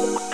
Bye.